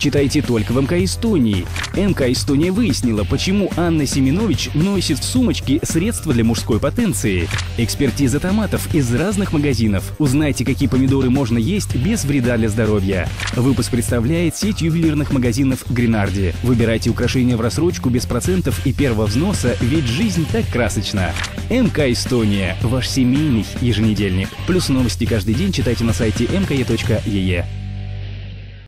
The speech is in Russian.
читайте только в МК Эстонии. МК Эстония выяснила, почему Анна Семенович носит в сумочке средства для мужской потенции. Экспертиза томатов из разных магазинов. Узнайте, какие помидоры можно есть без вреда для здоровья. Выпуск представляет сеть ювелирных магазинов Гренарди. Выбирайте украшения в рассрочку без процентов и первого взноса, ведь жизнь так красочна. МК Эстония. Ваш семейный еженедельник. Плюс новости каждый день читайте на сайте mke.ee.